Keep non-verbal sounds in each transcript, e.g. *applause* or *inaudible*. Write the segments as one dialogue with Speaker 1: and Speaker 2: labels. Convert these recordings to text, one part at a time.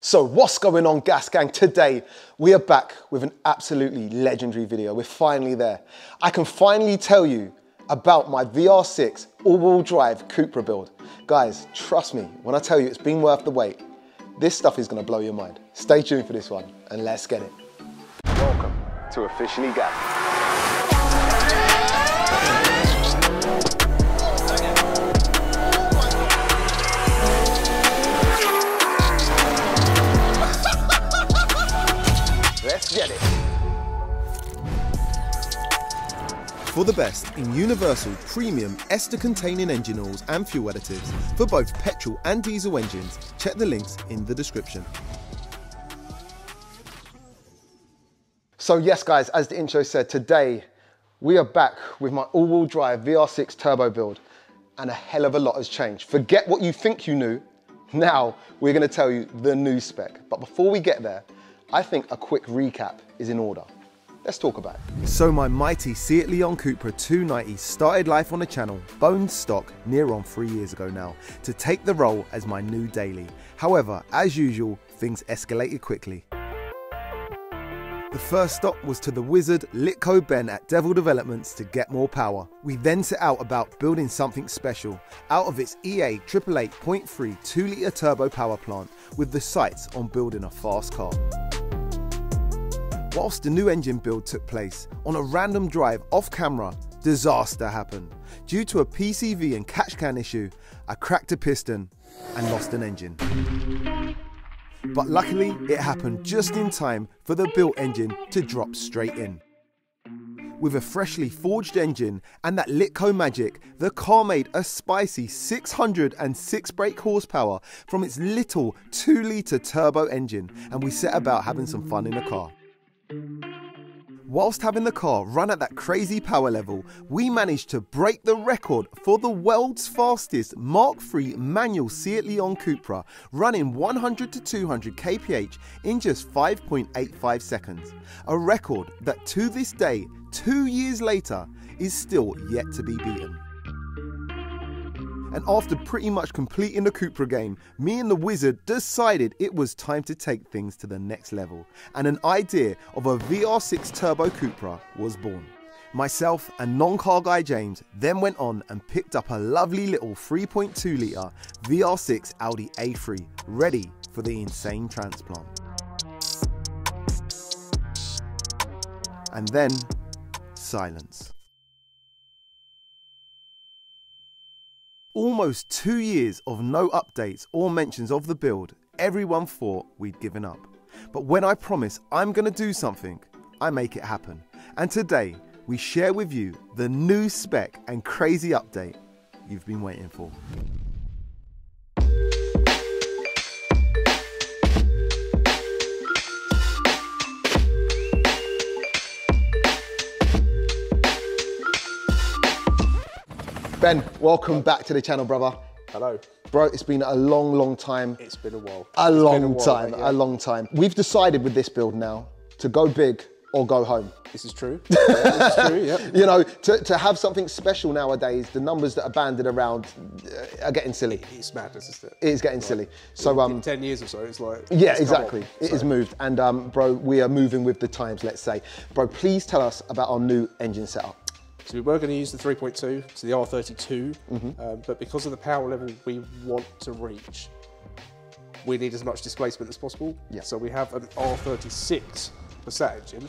Speaker 1: So what's going on Gassed Gang? Today we are back with an absolutely legendary video. We're finally there. I can finally tell you about my VR6 all-wheel drive Cupra build. Guys, trust me when I tell you it's been worth the wait. This stuff is gonna blow your mind. Stay tuned for this one and let's get it. Welcome to Officially Gassed.
Speaker 2: For the best in universal premium ester containing engine oils and fuel additives for both petrol and diesel engines, check the links in the description.
Speaker 1: So yes guys, as the intro said, today we are back with my all-wheel drive VR6 turbo build and a hell of a lot has changed. Forget what you think you knew, now we're gonna tell you the new spec. But before we get there, I think a quick recap is in order. Let's talk about it.
Speaker 2: So my mighty Seat Leon Cupra 290 started life on the channel, bone stock, near on three years ago now, to take the role as my new daily. However, as usual, things escalated quickly. The first stop was to the wizard Littco Ben at Devil Developments to get more power. We then set out about building something special out of its EA 888.3 2 litre turbo power plant with the sights on building a fast car. Whilst the new engine build took place, on a random drive off camera, disaster happened. Due to a PCV and catch can issue, I cracked a piston and lost an engine. But luckily, it happened just in time for the built engine to drop straight in. With a freshly forged engine and that Littco magic, the car made a spicy 606 brake horsepower from its little 2 litre turbo engine, and we set about having some fun in the car. Whilst having the car run at that crazy power level, we managed to break the record for the world's fastest Mark III manual Seat Leon Cupra, running 100 to 200 kph in just 5.85 seconds. A record that to this day, two years later, is still yet to be beaten. And after pretty much completing the Cupra game, me and the wizard decided it was time to take things to the next level. And an idea of a VR6 Turbo Cupra was born. Myself and non car guy James then went on and picked up a lovely little 3.2 litre VR6 Audi A3 ready for the insane transplant. And then, silence. Almost two years of no updates or mentions of the build, everyone thought we'd given up. But when I promise I'm going to do something, I make it happen. And today, we share with you the new spec and crazy update you've been waiting for.
Speaker 1: Ben, welcome back to the channel, brother.
Speaker 3: Hello.
Speaker 1: Bro, it's been a long, long time.
Speaker 3: It's been a while.
Speaker 1: A
Speaker 3: It's
Speaker 1: long
Speaker 3: while,
Speaker 1: time,
Speaker 3: yeah.
Speaker 1: a long time. We've decided with this build now to go big or go home.
Speaker 3: This is true. *laughs* Yeah, this is true. Yeah.
Speaker 1: You know, to, to have something special nowadays, the numbers that are banded around uh, are getting silly.
Speaker 3: It's madness, isn't it?
Speaker 1: It is getting silly. So,
Speaker 3: In
Speaker 1: um,
Speaker 3: ten years or so, it's like
Speaker 1: yeah,
Speaker 3: it's
Speaker 1: exactly.
Speaker 3: on.
Speaker 1: It is
Speaker 3: So,
Speaker 1: moved. And, um, bro, we are moving with the times, let's say. Bro, please tell us about our new engine setup.
Speaker 3: So we were going to use the 3.2 to the R32,
Speaker 1: Mm-hmm.
Speaker 3: um, but because of the power level we want to reach, we need as much displacement as possible.
Speaker 1: Yeah.
Speaker 3: So we have an R36 Passat engine.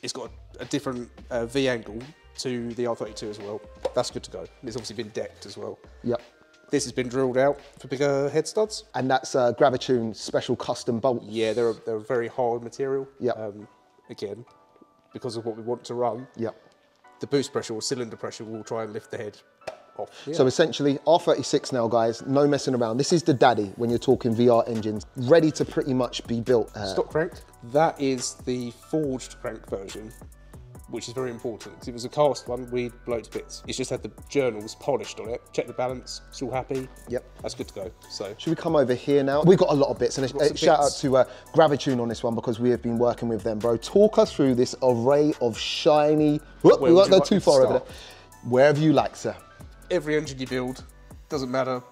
Speaker 3: it's got a, different uh, V angle to the R32 as well. That's good to go. And it's obviously been decked as well.
Speaker 1: Yep.
Speaker 3: This has been drilled out for bigger head studs.
Speaker 1: And that's uh, Gravitune special custom bolt.
Speaker 3: Yeah, they're a, they're a very hard material.
Speaker 1: Yep.
Speaker 3: Um, again, because of what we want to run,
Speaker 1: Yep.
Speaker 3: The boost pressure or cylinder pressure will try and lift the head off. Yeah.
Speaker 1: So essentially, R36 now, guys, no messing around. This is the daddy when you're talking VR engines, ready to pretty much be built. Uh,
Speaker 3: stock cranked. That is the forged crank version, which is very important. 'cause if it was a cast one, we'd blow it to bits. It's just had the journals polished on it. Check the balance. It's all happy.
Speaker 1: Yep.
Speaker 3: That's good to go. So
Speaker 1: Should we come over here now? We've got a lot of bits, and a, a shout out to uh, Gravitune on this one because we have been working with them, bro. Talk us through this array of shiny. Whoop, we
Speaker 3: Where
Speaker 1: won't go too
Speaker 3: me to
Speaker 1: far over there. Wherever you like, sir.
Speaker 3: every engine you build, doesn't matter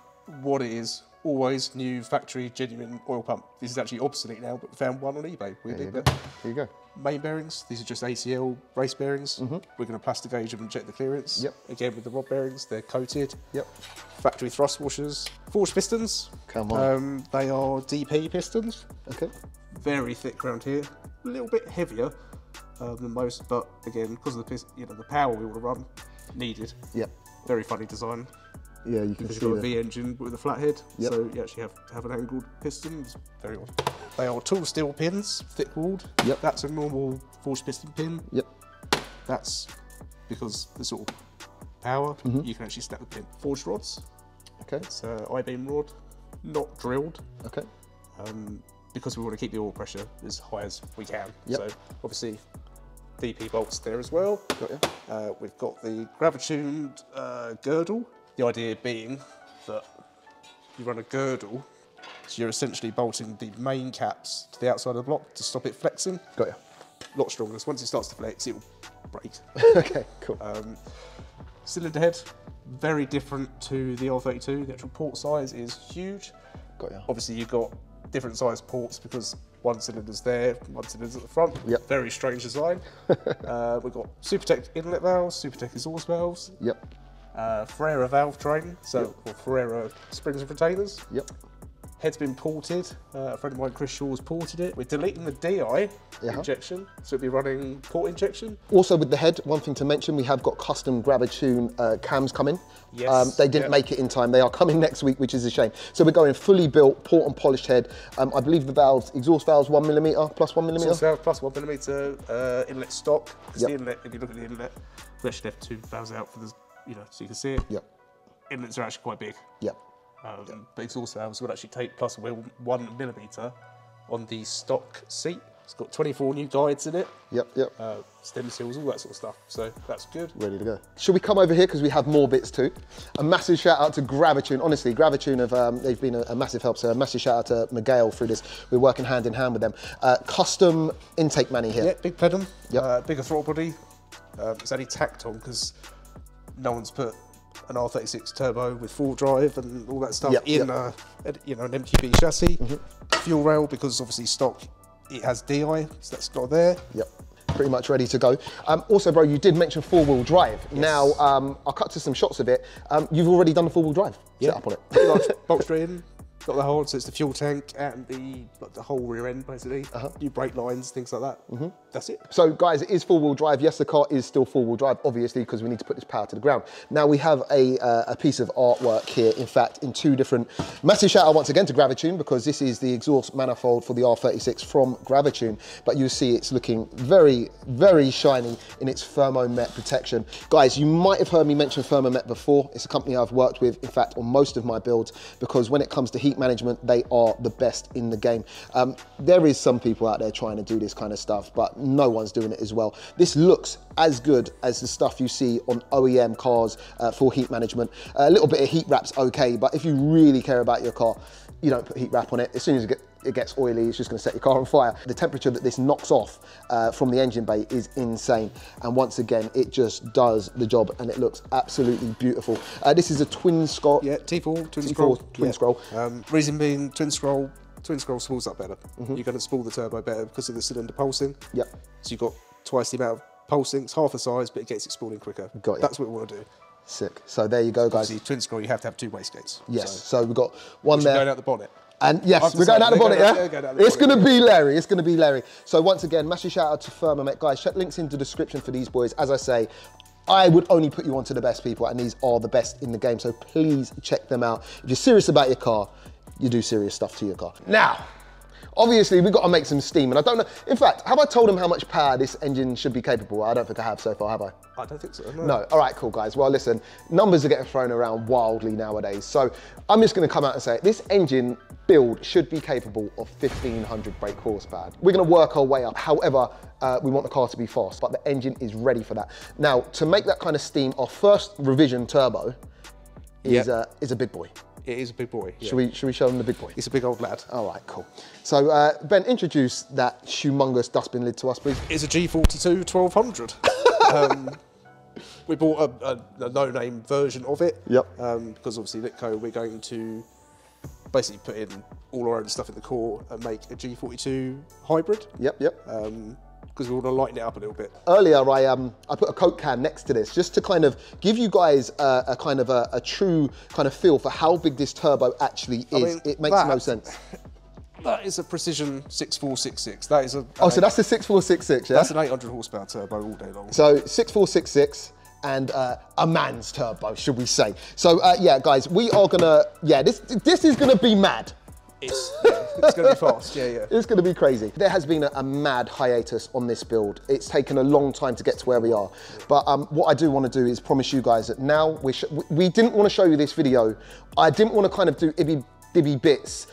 Speaker 3: what it is, always new factory genuine oil pump. This is actually obsolete now, but we found one on eBay. We
Speaker 2: There you go. There you go.
Speaker 3: Main bearings, these are just ACL race bearings. We're going to plastic gauge them and check the clearance.
Speaker 2: Yep.
Speaker 3: Again with the rod bearings, they're coated.
Speaker 2: Yep.
Speaker 3: Factory thrust washers, forged pistons.
Speaker 2: Come on.
Speaker 3: Um, they are DP pistons,
Speaker 2: Okay.
Speaker 3: very thick around here, a little bit heavier um, than most, but again because of the you know the power we want to run needed.
Speaker 2: Yep.
Speaker 3: Very funny design.
Speaker 2: Yeah, you can
Speaker 3: Because
Speaker 2: see
Speaker 3: you've got a. V engine with a flat head,
Speaker 2: Yep.
Speaker 3: so you actually have to have an angled piston. It's very odd. They are tool steel pins, thick walled.
Speaker 2: Yep.
Speaker 3: That's a normal forged piston pin.
Speaker 2: Yep.
Speaker 3: That's because the sort of power
Speaker 2: Mm-hmm.
Speaker 3: you can actually snap the pin. Forged rods.
Speaker 2: Okay.
Speaker 3: It's I-beam rod, not drilled,
Speaker 2: Okay.
Speaker 3: um, because we want to keep the oil pressure as high as we can.
Speaker 2: Yep.
Speaker 3: So obviously DP bolts there as well.
Speaker 2: Got ya.
Speaker 3: Uh, we've got the gravituned uh, girdle. The idea being that you run a girdle, so you're essentially bolting the main caps to the outside of the block to stop it flexing.
Speaker 2: Got you.
Speaker 3: A lot stronger. So once it starts to flex, it will break. *laughs*
Speaker 2: okay. Cool.
Speaker 3: Um, cylinder head, very different to the R32. The actual port size is huge.
Speaker 2: Got ya.
Speaker 3: Obviously, you've got different size ports because one cylinder's there, one cylinder's at the front.
Speaker 2: Yep.
Speaker 3: Very strange design. *laughs* uh, we've got Supertech inlet valves, Supertech exhaust valves,
Speaker 2: Yep.
Speaker 3: uh, Ferrea valve train, so or Ferrea springs and retainers.
Speaker 2: Yep.
Speaker 3: Head's been ported. Uh, a friend of mine, Chris Shaw's ported it. We're deleting the DI
Speaker 2: Yeah.
Speaker 3: injection, so it'll be running port injection.
Speaker 2: Also with the head, one thing to mention, we have got custom Gravitune uh, cams coming.
Speaker 3: Yes,
Speaker 2: Um, they didn't
Speaker 3: yep.
Speaker 2: make it in time. They are coming *laughs* next week, which is a shame. So we're going fully built, port and polished head. Um, I believe the valves, exhaust valves, one millimeter plus one millimeter.
Speaker 3: Exhaust valve plus one millimeter uh, inlet stock.
Speaker 2: Yep.
Speaker 3: the inlet, if you look at the inlet, we actually left two valves out for the, you know, so you can see it.
Speaker 2: Yep.
Speaker 3: Inlets are actually quite big.
Speaker 2: Yep.
Speaker 3: Um, but exhaust valves would actually take plus one one millimeter on the stock seat. It's got 24 new guides in it,
Speaker 2: Yep. Yep.
Speaker 3: uh, stem seals, all that sort of stuff. So that's good.
Speaker 2: ready to go. Should we come over here because we have more bits too? A massive shout out to Gravitune. Honestly, Gravitune have um, they've been a, a massive help. So a massive shout out to Miguel through this. We're working hand in hand with them. Uh, custom intake manny here.
Speaker 3: Yeah, big pedal,
Speaker 2: Yep.
Speaker 3: uh, bigger throttle body. Um, it's only tacked on because no one's put an R36 turbo with full drive and all that stuff
Speaker 2: Yep,
Speaker 3: in
Speaker 2: yep.
Speaker 3: A, a- you know an MQB chassis. Fuel rail because obviously stock it has DI, so that's not there.
Speaker 2: Yep. Pretty much ready to go. Um, also, bro, you did mention four-wheel drive. Now, um, I'll cut to some shots of it. Um, you've already done the four-wheel drive Yeah, setup on it.
Speaker 3: Pretty much box straight in, got the whole, so it's the fuel tank and the like the whole rear end basically.
Speaker 2: Uh-huh.
Speaker 3: New brake lines, things like that.
Speaker 2: Mm-hmm.
Speaker 3: That's it.
Speaker 2: So guys, it is four-wheel drive. Yes, the car is still four-wheel drive, obviously, because we need to put this power to the ground. Now we have a, uh, a piece of artwork here, in fact, in two different, massive shout out once again to Gravitune, because this is the exhaust manifold for the R36 from Gravitune, but you see it's looking very, very shiny in its Thermo Met protection. Guys, you might have heard me mention Thermo Met before. It's a company I've worked with, in fact, on most of my builds, because when it comes to heat management, they are the best in the game. Um, there is some people out there trying to do this kind of stuff, but no one's doing it as well. This looks as good as the stuff you see on OEM cars uh, for heat management. a little bit of heat wrap's okay, but if you really care about your car, you don't put heat wrap on it. As soon as you get, it gets oily, it's just gonna set your car on fire. The temperature that this knocks off uh, from the engine bay is insane. And once again, it just does the job and it looks absolutely beautiful. Uh, this is a twin scroll.
Speaker 3: Yeah, T4, twin
Speaker 2: T4,
Speaker 3: scroll.
Speaker 2: twin
Speaker 3: yeah.
Speaker 2: scroll.
Speaker 3: Um, reason being, twin scroll, twin scroll spools up better.
Speaker 2: Mm-hmm.
Speaker 3: You're going to spool the turbo better because of the cylinder pulsing.
Speaker 2: Yep.
Speaker 3: So you've got twice the amount of pulsing. It's half the size, but it gets it spooling quicker.
Speaker 2: Got ya.
Speaker 3: That's what we want to do.
Speaker 2: Sick. So there you go, guys.
Speaker 3: Obviously, twin scroll, you have to have two wastegates.
Speaker 2: Yes.
Speaker 3: So,
Speaker 2: So we've got one there.
Speaker 3: going out the bonnet.
Speaker 2: And yes, we're going out the bonnet, yeah?
Speaker 3: they're going out the
Speaker 2: It's going to be Larry. It's going to be Larry. So once again, massive shout out to Thermo Met. Guys, check links in the description for these boys. As I say, I would only put you onto the best people, and these are the best in the game. So please check them out. If you're serious about your car, you do serious stuff to your car. Now, obviously, we've got to make some steam. And I don't know, in fact, have I told them how much power this engine should be capable? I don't think I have so far, have I?
Speaker 3: I don't think so. No.
Speaker 2: No, all right, cool, guys. Well, listen, numbers are getting thrown around wildly nowadays. So I'm just going to come out and say this engine build should be capable of 1500 brake horsepower. We're going to work our way up. However, uh, we want the car to be fast, but the engine is ready for that. Now, to make that kind of steam, our first revision turbo is,
Speaker 3: Yep.
Speaker 2: uh, is a big boy.
Speaker 3: It is a big boy. yeah.
Speaker 2: Should, we, should we show them the big boy?
Speaker 3: It's a big old lad.
Speaker 2: All right, cool. So, uh, Ben, introduce that humongous dustbin lid to us, please.
Speaker 3: It's a G42 1200. *laughs* um, we bought a, a, a no-name version of it.
Speaker 2: Yep.
Speaker 3: Um, because obviously Littco, we're going to basically put in all our own stuff in the core and make a G42 hybrid
Speaker 2: Yep, yep.
Speaker 3: Because we want to lighten it up a little bit.
Speaker 2: Earlier, I um I put a Coke can next to this just to kind of give you guys a, a kind of a, a true kind of feel for how big this turbo actually is.
Speaker 3: mean,
Speaker 2: it makes no sense. *laughs*
Speaker 3: That is a precision 6466. That is a.
Speaker 2: Oh, so that's the 6466, yeah?
Speaker 3: that's an 800 horsepower turbo all day long.
Speaker 2: So 6466 and uh, a man's turbo, should we say? So uh, yeah, guys, we are gonna yeah this this is gonna be mad.
Speaker 3: It's, *laughs* yeah, it's going to be fast. Yeah, yeah.
Speaker 2: It's going to be crazy. There has been a, a mad hiatus on this build. It's taken a long time to get to where we are. But um, what I do want to do is promise you guys that now we we- we didn't want to show you this video. I didn't want to kind of do ibby dibby bits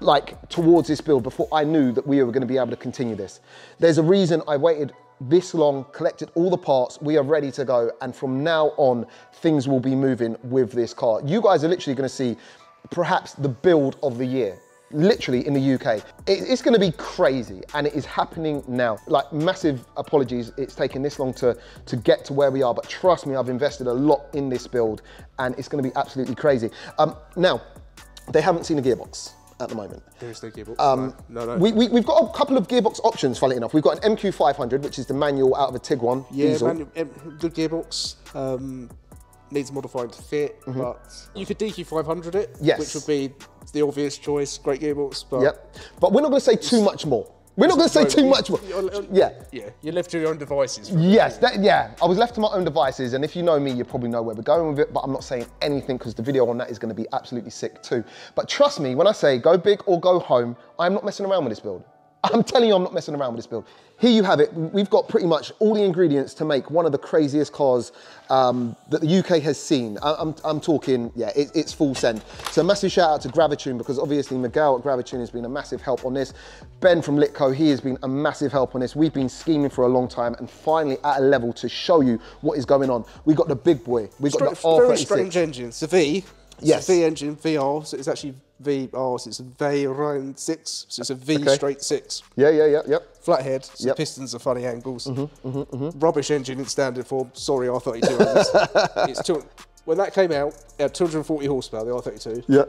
Speaker 2: like towards this build before I knew that we were going to be able to continue this. There's a reason I waited this long, collected all the parts, we are ready to go, and from now on, things will be moving with this car. You guys are literally going to see perhaps the build of the year. Literally in the UK. It- it's gonna be crazy and it is happening now. Like massive apologies, it's taken this long to, to get to where we are, but trust me, I've invested a lot in this build and it's gonna be absolutely crazy. Um, now, they haven't seen a gearbox at the moment.
Speaker 3: There is no gearbox.
Speaker 2: Um,
Speaker 3: no, no.
Speaker 2: We, we, we've got a couple of gearbox options, funnily enough. We've got an MQ500, which is the manual out of a Tiguan
Speaker 3: yeah,
Speaker 2: diesel.
Speaker 3: manual, em- good gearbox. Um, needs modifying to fit, but you could DQ 500 it,
Speaker 2: Mm-hmm. Yes.
Speaker 3: which would be the obvious choice. Great gearbox, but
Speaker 2: Yep. But we're not going to say too much more. We're not going to say too much more. Yeah.
Speaker 3: yeah, you're left to your own devices.
Speaker 2: Yes, that, yeah. I was left to my own devices, and if you know me, you probably know where we're going with it. But I'm not saying anything because the video on that is going to be absolutely sick too. But trust me, when I say go big or go home, I'm not messing around with this build. I'm *laughs* telling you, I'm not messing around with this build. Here you have it. We've got pretty much all the ingredients to make one of the craziest cars um, that the UK has seen. I- I'm, I'm talking, yeah, it, it's full send. So massive shout out to Gravitune because obviously Miguel at Gravitune has been a massive help on this. Ben from Littco, he has been a massive help on this. We've been scheming for a long time and finally at a level to show you what is going on. We got the big boy. We've got the
Speaker 3: very
Speaker 2: R36.
Speaker 3: strange engine. It's a V. It's
Speaker 2: Yes.
Speaker 3: a V engine, VR. So it's actually VR. So it's a V around six. So it's a V
Speaker 2: Okay.
Speaker 3: straight six.
Speaker 2: Yeah, yeah, yeah, yep.
Speaker 3: Flathead. So
Speaker 2: Yep.
Speaker 3: pistons are funny angles.
Speaker 2: Mm-hmm,
Speaker 3: Rubbish engine in standard form. Sorry, R32. *laughs* it's two, when that came out, it had 240 horsepower. The R32.
Speaker 2: Yeah.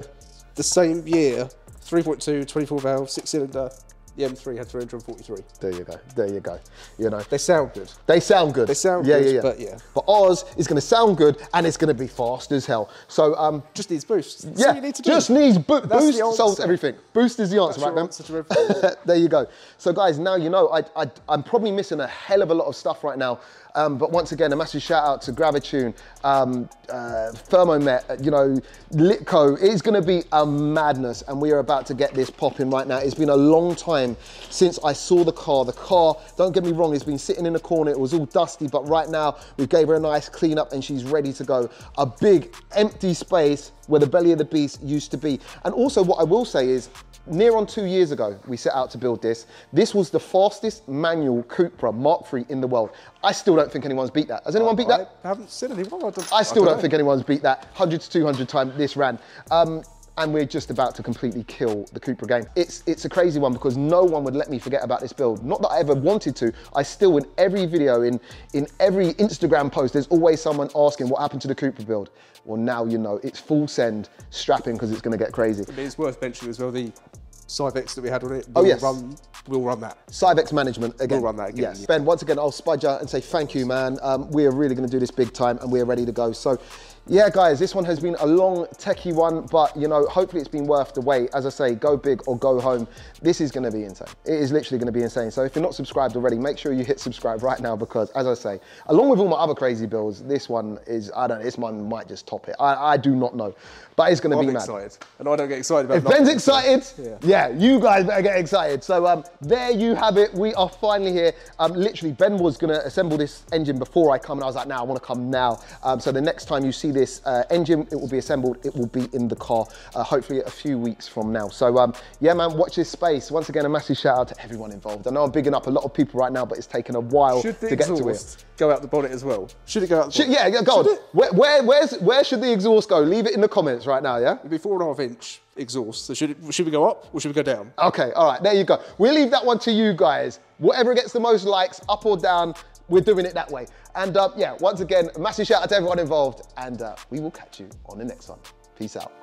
Speaker 3: The same year, 3.2, 24 valve, six cylinder. The M3 had 343.
Speaker 2: There you go. There you go. You know.
Speaker 3: They sound good.
Speaker 2: They sound good.
Speaker 3: They sound
Speaker 2: yeah,
Speaker 3: good,
Speaker 2: yeah, yeah.
Speaker 3: but yeah.
Speaker 2: But ours is going to sound good and it's going to be fast as hell. So, um,
Speaker 3: Just needs boost. That's
Speaker 2: yeah,
Speaker 3: need to do.
Speaker 2: just needs bo-
Speaker 3: That's
Speaker 2: boost
Speaker 3: the
Speaker 2: solves everything. Boost is the answer,
Speaker 3: That's
Speaker 2: right, man? *laughs* there you go. So, guys, now you know I, I, I'm probably missing a hell of a lot of stuff right now. Um, but once again, a massive shout out to Gravitune, um, uh, Thermo Met, uh, you know, Littco. It's going to be a madness, and we are about to get this popping right now. It's been a long time since I saw the car. The car, don't get me wrong, it's been sitting in a corner. It was all dusty, but right now we gave her a nice clean up, and she's ready to go. A big empty space where the belly of the beast used to be. And also, what I will say is, Near on two years ago, we set out to build this. This was the fastest manual Cupra Mark III in the world. I still don't think anyone's beat that. Has anyone beat that?
Speaker 3: I haven't seen anyone. I, don't,
Speaker 2: I still don't,
Speaker 3: know.
Speaker 2: think anyone's beat that. 100 to 200 times this ran. Um, and we're just about to completely kill the Cupra game. It's, it's a crazy one because no one would let me forget about this build. Not that I ever wanted to. I still, in every video, in, in every Instagram post, there's always someone asking what happened to the Cupra build. Well, now you know. It's full send, strapping because it's going to get crazy.
Speaker 3: But it's worth mentioning as well the Syvecs that we had on it.
Speaker 2: Oh,
Speaker 3: will
Speaker 2: yes.
Speaker 3: Run, we'll run that.
Speaker 2: Syvecs management again.
Speaker 3: We'll run that again,
Speaker 2: Yes.
Speaker 3: yeah.
Speaker 2: Ben, once again, I'll spudge out and say thank you, man. Um, we are really going to do this big time and we are ready to go. So, yeah, guys, this one has been a long, techie one, but you know, hopefully it's been worth the wait. As I say, go big or go home. This is going to be insane. It is literally going to be insane. So, if you're not subscribed already, make sure you hit subscribe right now because, as I say, along with all my other crazy builds, this one is, I don't know, this one might just top it. I, I do not know, but it's going to
Speaker 3: I'm
Speaker 2: be mad.
Speaker 3: excited. And I don't get excited about
Speaker 2: If Ben's
Speaker 3: nothing, so-
Speaker 2: excited, yeah. you guys better get excited. So um, there you have it. We are finally here. Um, literally, Ben was gonna assemble this engine before I come, and I was like, "Now I want to come now." Um, so the next time you see this uh, engine, it will be assembled. It will be in the car, uh, hopefully a few weeks from now. So um, yeah, man, watch this space. Once again, a massive shout out to everyone involved. I know I'm bigging up a lot of people right now, but it's taken a while to get to it.
Speaker 3: go out the bonnet as well? Should it go out the
Speaker 2: Should- yeah, yeah, go
Speaker 3: Should
Speaker 2: on. Where, where, where's, where should the exhaust go? Leave it in the comments right now, yeah?
Speaker 3: It'd be four and a half inch exhaust. So should, it, should we go up or should we go down?
Speaker 2: Okay, all right, there you go. We'll leave that one to you guys. Whatever gets the most likes, up or down, we're doing it that way. And uh, yeah, once again, massive shout out to everyone involved, and uh, we will catch you on the next one. Peace out.